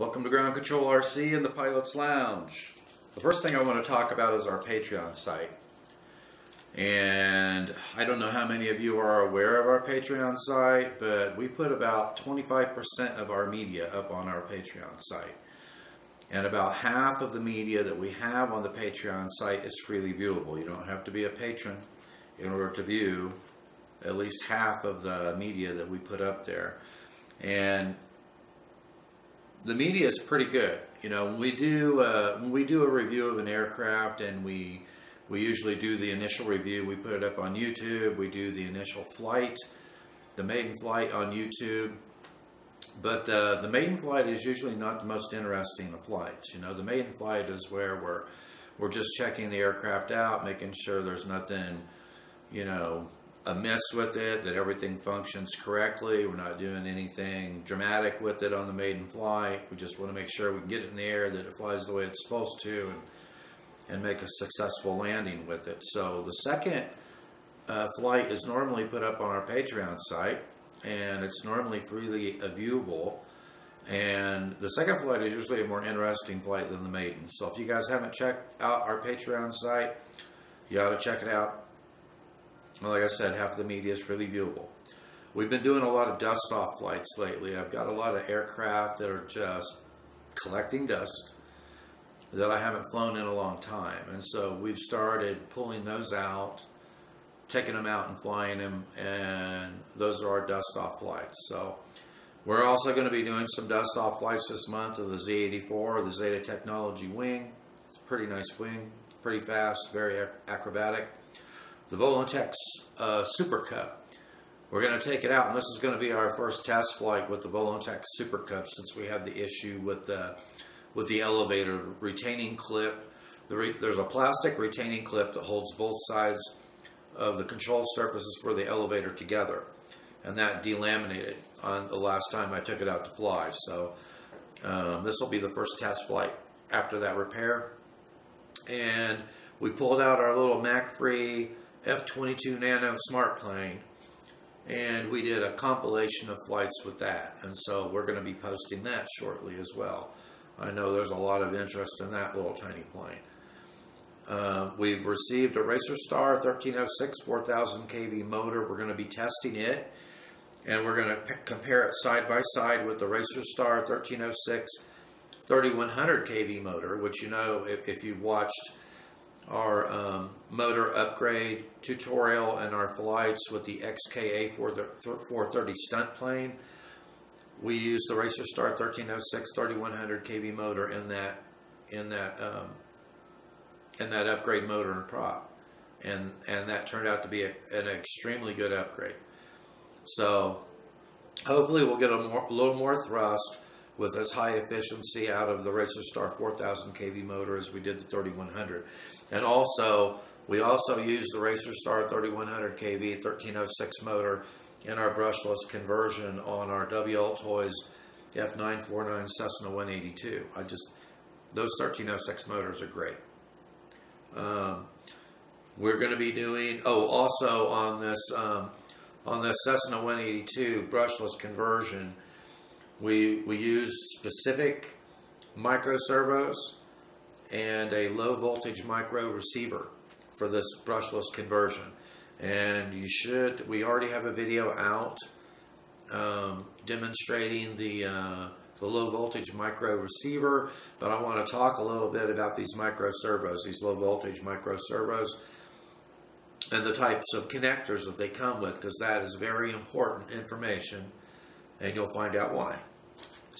Welcome to Ground Control RC and the Pilot's Lounge. The first thing I want to talk about is our Patreon site. And I don't know how many of you are aware of our Patreon site, but we put about 25% of our media up on our Patreon site. And about half of the media that we have on the Patreon site is freely viewable. You don't have to be a patron in order to view at least half of the media that we put up there. And the media is pretty good. You know, when we do uh, when we do a review of an aircraft, and we we usually do the initial review. We put it up on YouTube. We do the initial flight, the maiden flight on YouTube. But uh, the maiden flight is usually not the most interesting of flights. You know, the maiden flight is where we're we're just checking the aircraft out, making sure there's nothing, you know, amiss with it, that everything functions correctly. We're not doing anything dramatic with it on the maiden flight. We just want to make sure we can get it in the air, that it flies the way it's supposed to, and, and make a successful landing with it. So the second uh, flight is normally put up on our Patreon site, and it's normally freely viewable. And the second flight is usually a more interesting flight than the maiden. So if you guys haven't checked out our Patreon site, you ought to check it out like I said, half the media is really viewable. We've been doing a lot of dust off flights lately. I've got a lot of aircraft that are just collecting dust that I haven't flown in a long time. And so we've started pulling those out, taking them out and flying them, and those are our dust off flights. So we're also going to be doing some dust off flights this month of the Z84, the Zeta Technology wing. It's a pretty nice wing, pretty fast, very acrobatic the Volantex uh, Super Cub. We're going to take it out, and this is going to be our first test flight with the Volantex Super Cub since we have the issue with the with the elevator retaining clip. The re there's a plastic retaining clip that holds both sides of the control surfaces for the elevator together, and that delaminated on the last time I took it out to fly. So um, this will be the first test flight after that repair, and we pulled out our little MAC-free F-22 Nano smart plane and we did a compilation of flights with that and so we're going to be posting that shortly as well. I know there's a lot of interest in that little tiny plane. Uh, we've received a Racer Star 1306 4000 kV motor. We're going to be testing it and we're going to compare it side by side with the Racer Star 1306 3100 kV motor, which you know if, if you've watched our um, motor upgrade tutorial and our flights with the XKA 430 stunt plane. We used the Racer Star 1306 3100 kV motor in that in that um, in that upgrade motor and prop, and and that turned out to be a, an extremely good upgrade. So hopefully we'll get a, more, a little more thrust with as high efficiency out of the Racer Star 4000 kV motor as we did the 3100. And also, we also use the Racer Star 3100 kV 1306 motor in our brushless conversion on our WL Toys F949 Cessna 182. I just, those 1306 motors are great. Um, we're going to be doing, oh, also on this, um, on this Cessna 182 brushless conversion, we, we use specific micro servos and a low voltage micro receiver for this brushless conversion. And you should, we already have a video out um, demonstrating the, uh, the low voltage micro receiver, but I want to talk a little bit about these micro servos, these low voltage micro servos, and the types of connectors that they come with, because that is very important information, and you'll find out why.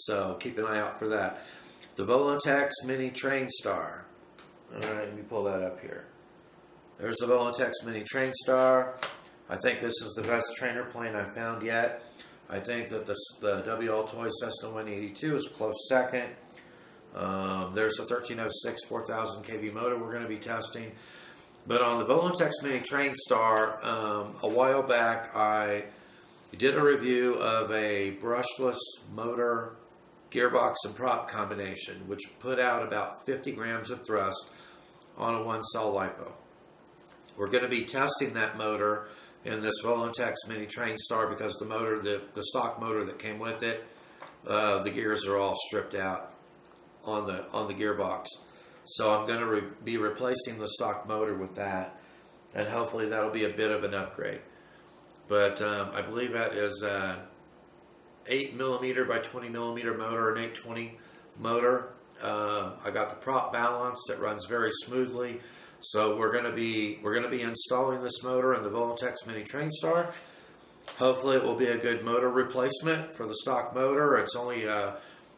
So keep an eye out for that. The Volantex Mini Train Star. All right, let me pull that up here. There's the Volantex Mini Train Star. I think this is the best trainer plane I've found yet. I think that the, the WL Toy Cessna 182 is close second. Um, there's a 1306 4000 kV motor we're going to be testing. But on the Volantex Mini Train Star, um, a while back I did a review of a brushless motor gearbox and prop combination, which put out about 50 grams of thrust on a one cell LiPo. We're going to be testing that motor in this Volantex Mini Train Star because the motor, the, the stock motor that came with it, uh, the gears are all stripped out on the on the gearbox. So I'm going to re- be replacing the stock motor with that, and hopefully that'll be a bit of an upgrade. But um, I believe that is a 8 millimeter by 20 millimeter motor, an 820 motor. Uh, I got the prop balanced; it runs very smoothly. So we're going to be we're going to be installing this motor in the Volantex Mini Train Star. Hopefully, it will be a good motor replacement for the stock motor. It's only a,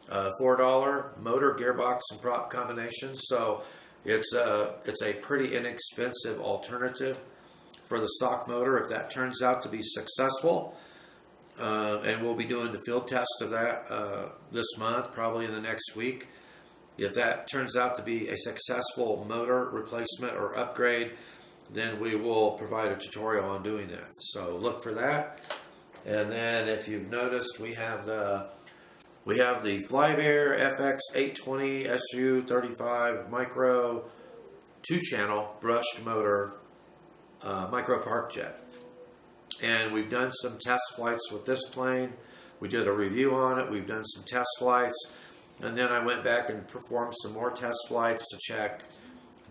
a four dollar motor, gearbox, and prop combination, so it's a it's a pretty inexpensive alternative for the stock motor. If that turns out to be successful, uh, and we'll be doing the field test of that uh, this month, probably in the next week. If that turns out to be a successful motor replacement or upgrade, then we will provide a tutorial on doing that. So look for that. And then if you've noticed, we have the we have the Flybear FX820 SU35 micro two channel brushed motor uh, micro park jet. And we've done some test flights with this plane. We did a review on it. We've done some test flights. And then I went back and performed some more test flights to check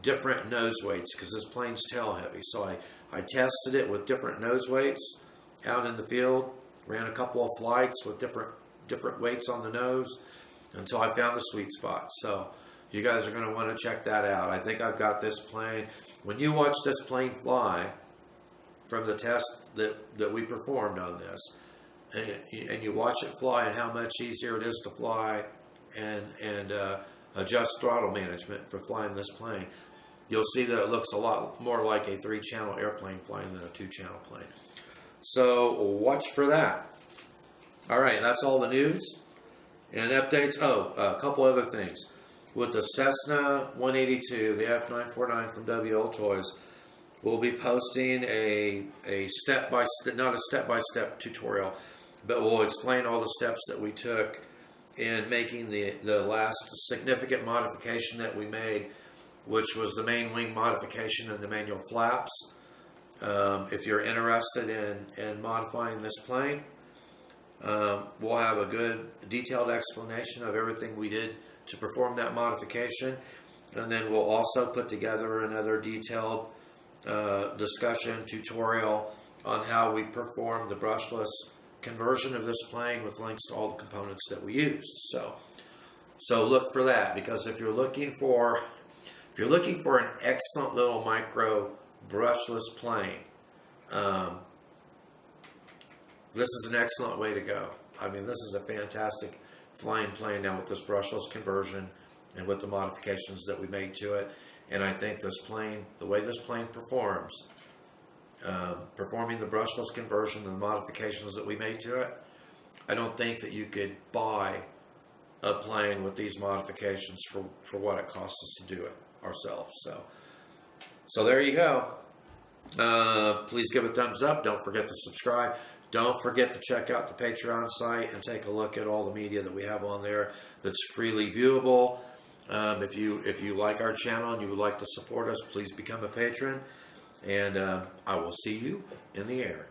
different nose weights because this plane's tail heavy. So I, I tested it with different nose weights out in the field, ran a couple of flights with different different weights on the nose until I found the sweet spot. So you guys are going to want to check that out. I think I've got this plane. When you watch this plane fly from the test that, that we performed on this, and, and you watch it fly and how much easier it is to fly and, and uh, adjust throttle management for flying this plane, you'll see that it looks a lot more like a three channel airplane flying than a two channel plane. So watch for that. All right, that's all the news and updates. Oh, a couple other things. With the Cessna 182, the F949 from WL Toys, we'll be posting a a step by step, not a step by step tutorial, but we'll explain all the steps that we took in making the the last significant modification that we made, which was the main wing modification and the manual flaps. Um, if you're interested in in modifying this plane, um, we'll have a good detailed explanation of everything we did to perform that modification. And then we'll also put together another detailed uh, discussion tutorial on how we perform the brushless conversion of this plane with links to all the components that we use. So, so look for that because if you're looking for if you're looking for an excellent little micro brushless plane, um, this is an excellent way to go. I mean, this is a fantastic flying plane now with this brushless conversion and with the modifications that we made to it. And I think this plane, the way this plane performs, um, performing the brushless conversion and the modifications that we made to it, I don't think that you could buy a plane with these modifications for, for what it costs us to do it ourselves. So, so there you go. Uh, please give a thumbs up. Don't forget to subscribe. Don't forget to check out the Patreon site and take a look at all the media that we have on there that's freely viewable. Um, if you if you like our channel and you would like to support us, please become a patron. And uh, I will see you in the air.